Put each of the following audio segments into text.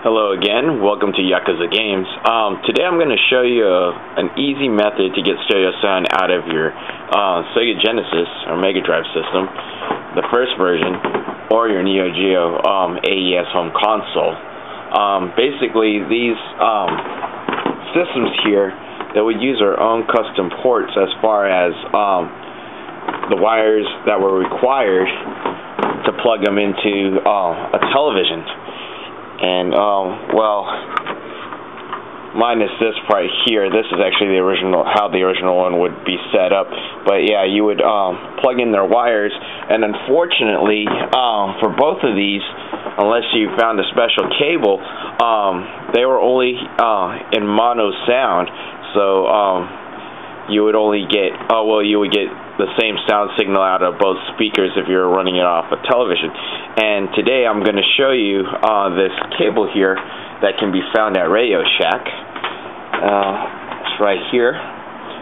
Hello again, welcome to Yakuza Games. Um, today I'm going to show you a, an easy method to get stereo sound out of your uh, Sega Genesis or Mega Drive system, the first version, or your Neo Geo um, AES home console. Um, basically, these um, systems here that would use our own custom ports as far as um, the wires that were required to plug them into uh, a television and um, well minus this right here this is actually the original how the original one would be set up. But yeah you would um, plug in their wires. And unfortunately um, for both of these unless you found a special cable um, they were only uh, in mono sound. So um, you would only get oh well you would get the same sound signal out of both speakers if you're running it off a television. And today I'm going to show you uh, this cable here that can be found at Radio Shack. Uh, it's right here.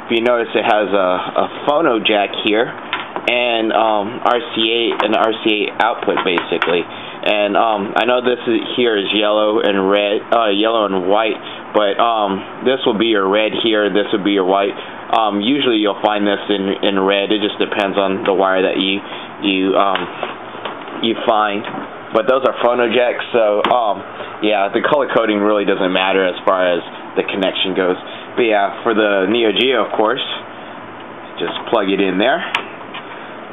If you notice it has a, a phono jack here and um, RCA an RCA output basically. And um, I know this is, here is yellow and red uh, yellow and white but um, this will be your red here this will be your white um, usually you'll find this in, in red. It just depends on the wire that you you um, you find. But those are phono jacks, so um, yeah, the color coding really doesn't matter as far as the connection goes. But yeah, for the Neo Geo, of course, just plug it in there.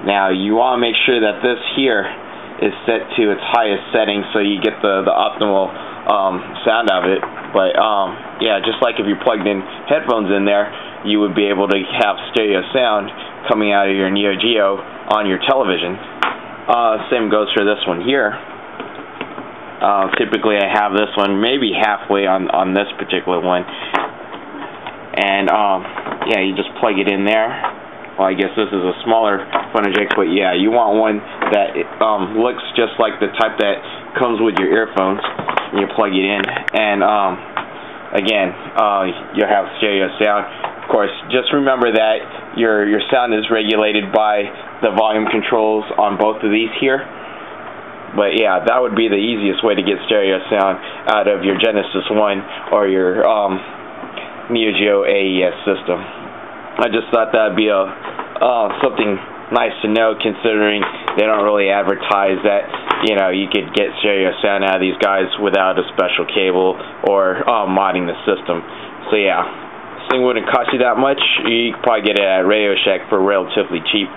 Now you want to make sure that this here is set to its highest setting so you get the, the optimal um, sound of it. But um, yeah, just like if you plugged in headphones in there, you would be able to have stereo sound coming out of your Neo Geo on your television. Uh, same goes for this one here. Uh, typically I have this one maybe halfway on, on this particular one. And um, yeah, you just plug it in there. Well, I guess this is a smaller Phonojack, but yeah, you want one that um, looks just like the type that comes with your earphones. And you plug it in, and um, again, uh, you'll have stereo sound. Of course, just remember that your your sound is regulated by the volume controls on both of these here. But yeah, that would be the easiest way to get stereo sound out of your Genesis 1 or your um, Neo Geo AES system. I just thought that'd be a uh, something nice to know considering they don't really advertise that you know you could get stereo sound out of these guys without a special cable or uh, modding the system. So yeah, thing wouldn't cost you that much. You could probably get it at Radio Shack for relatively cheap.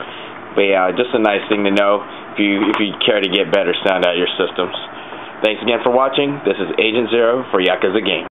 But yeah, just a nice thing to know if you if you care to get better sound out of your systems. Thanks again for watching. This is Agent Zero for Yakuza Game.